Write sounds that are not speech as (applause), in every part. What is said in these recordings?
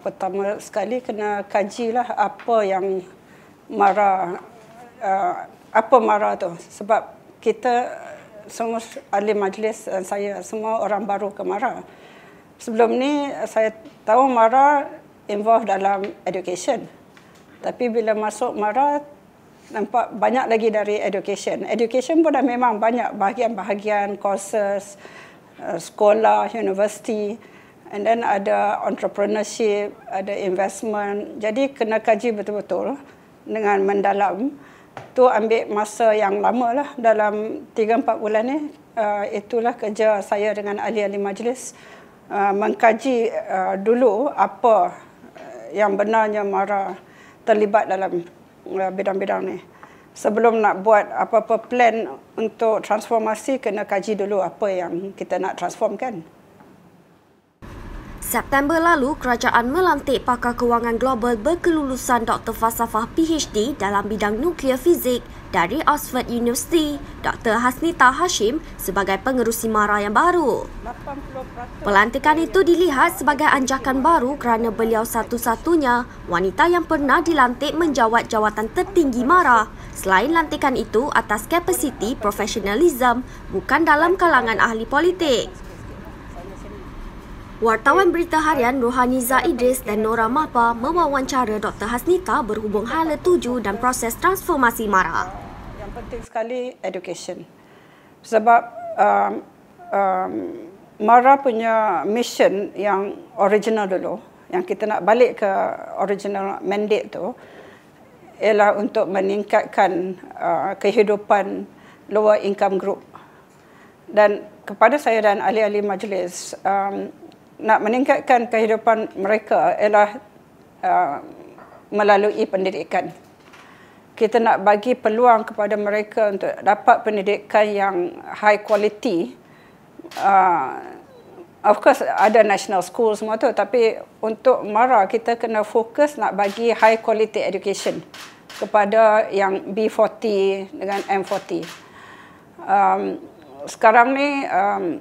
pertama sekali kena kajilah apa yang Mara uh, apa Mara tu sebab kita semua ahli majlis dan saya semua orang baru ke Mara. Sebelum ni saya tahu Mara involved dalam education. Tapi bila masuk Mara nampak banyak lagi dari education. Education pun dah memang banyak bahagian-bahagian courses, uh, sekolah, universiti. And then ada entrepreneurship, ada investment. Jadi kena kaji betul-betul dengan mendalam. Tu ambil masa yang lama lah dalam 3-4 bulan ni. Uh, itulah kerja saya dengan ahli-ahli majlis. Uh, mengkaji uh, dulu apa yang benarnya Mara terlibat dalam uh, bidang-bidang ni. Sebelum nak buat apa-apa plan untuk transformasi, kena kaji dulu apa yang kita nak transformkan. September lalu, kerajaan melantik pakar kewangan global berkelulusan Dr. Fasafah PhD dalam bidang nuklear fizik dari Oxford University, Dr. Hasnita Hashim sebagai pengerusi MARA yang baru. Pelantikan itu dilihat sebagai anjakan baru kerana beliau satu-satunya wanita yang pernah dilantik menjawat jawatan tertinggi MARA. Selain lantikan itu atas kapasiti profesionalism bukan dalam kalangan ahli politik. Wartawan Berita Harian Rohaniza Idris dan Nora Mahpa mewawancara Dr. Hasnita berhubung hala tuju dan proses transformasi MARA. Yang penting sekali education. Sebab um, um, MARA punya mission yang original dulu, yang kita nak balik ke original mandate tu, ialah untuk meningkatkan uh, kehidupan lower income group. Dan kepada saya dan ahli-ahli majlis, um, nak meningkatkan kehidupan mereka ialah uh, melalui pendidikan. Kita nak bagi peluang kepada mereka untuk dapat pendidikan yang high quality. Uh, of course ada national school semua tu tapi untuk MARA kita kena fokus nak bagi high quality education kepada yang B40 dengan M40. Um, sekarang ni um,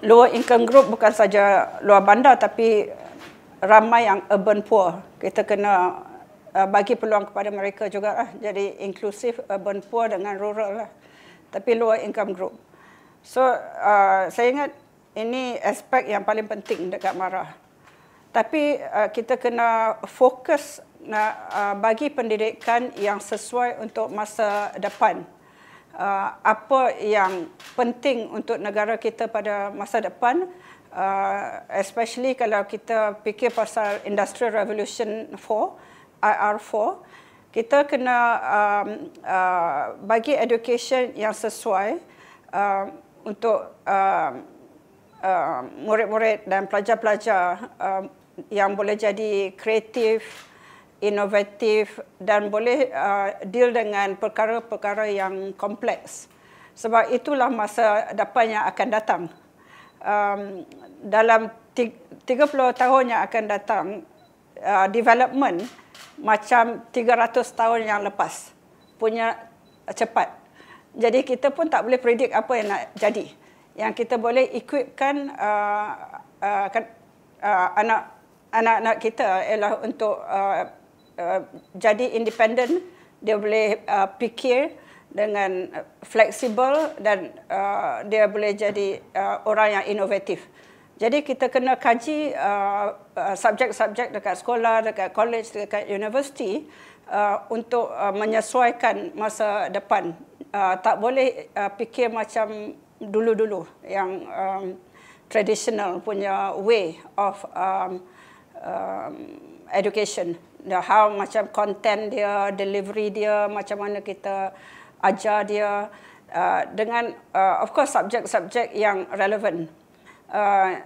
lower income group bukan saja luar bandar tapi ramai yang urban poor. Kita kena uh, bagi peluang kepada mereka juga lah. Jadi inklusif urban poor dengan rural lah. Tapi lower income group. So uh, saya ingat ini aspek yang paling penting dekat Marah. Tapi uh, kita kena fokus nak uh, bagi pendidikan yang sesuai untuk masa depan uh, apa yang penting untuk negara kita pada masa depan uh, especially kalau kita fikir pasal industrial revolution 4 IR4 kita kena um, uh, bagi education yang sesuai uh, untuk uh, uh, murid-murid dan pelajar-pelajar uh, yang boleh jadi kreatif inovatif dan boleh uh, deal dengan perkara-perkara yang kompleks. Sebab itulah masa depan yang akan datang. Um, dalam 30 tahun yang akan datang, uh, development macam 300 tahun yang lepas punya cepat. Jadi kita pun tak boleh predict apa yang nak jadi. Yang kita boleh equipkan uh, uh, uh, anak anak-anak kita ialah untuk uh, Uh, jadi independen, dia boleh uh, fikir dengan fleksibel dan uh, dia boleh jadi uh, orang yang inovatif. Jadi kita kena kaji uh, uh, subjek-subjek dekat sekolah, dekat college, dekat universiti uh, untuk uh, menyesuaikan masa depan. Uh, tak boleh uh, fikir macam dulu-dulu yang um, traditional punya way of um, um, education the how macam content dia, delivery dia, macam mana kita ajar dia uh, dengan uh, of course subjek-subjek yang relevan. Uh,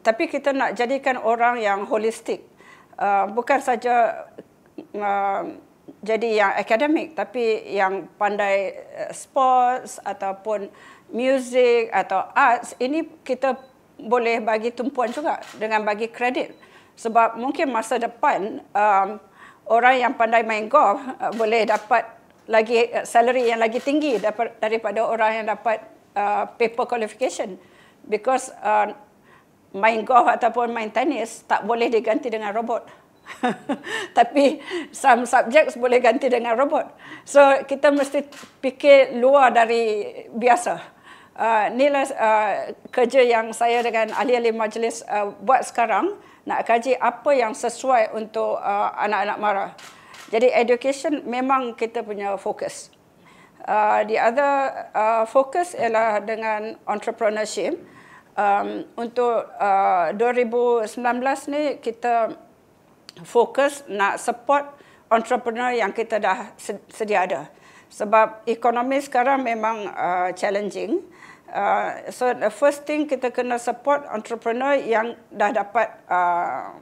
tapi kita nak jadikan orang yang holistik. Uh, bukan saja uh, jadi yang akademik tapi yang pandai uh, sports ataupun music atau arts ini kita boleh bagi tumpuan juga dengan bagi kredit sebab mungkin masa depan um, orang yang pandai main golf uh, boleh dapat lagi uh, salary yang lagi tinggi daripada orang yang dapat uh, paper qualification because uh, main golf ataupun main tenis tak boleh diganti dengan robot. (laughs) Tapi some subjects boleh ganti dengan robot. So kita mesti fikir luar dari biasa. Uh, inilah uh, kerja yang saya dengan ahli-ahli majlis uh, buat sekarang nak kaji apa yang sesuai untuk uh, anak-anak mara. Jadi education memang kita punya fokus. Uh, the other uh, focus ialah dengan entrepreneurship. Um, untuk uh, 2019 ni kita fokus nak support entrepreneur yang kita dah sedia ada. Sebab ekonomi sekarang memang uh, challenging. Uh, so the first thing kita kena support entrepreneur yang dah dapat uh,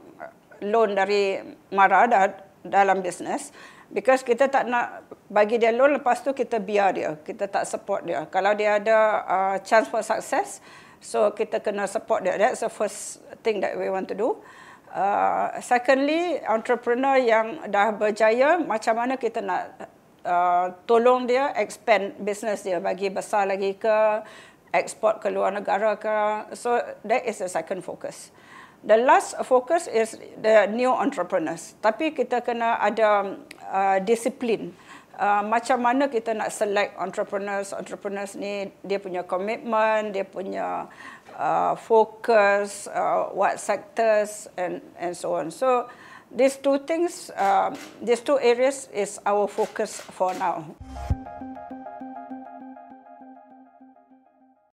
loan dari Mara dah, dalam bisnes. Because kita tak nak bagi dia loan lepas tu kita biar dia. Kita tak support dia. Kalau dia ada uh, chance for success, so kita kena support dia. That's the first thing that we want to do. Uh, secondly, entrepreneur yang dah berjaya, macam mana kita nak uh, tolong dia expand business dia bagi besar lagi ke, ekspor ke luar negara ke. So that is the second focus. The last focus is the new entrepreneurs. Tapi kita kena ada uh, disiplin. Uh, macam mana kita nak select entrepreneurs, entrepreneurs ni dia punya commitment, dia punya uh, focus, uh, what sectors and and so on. So these two things, uh, these two areas is our focus for now.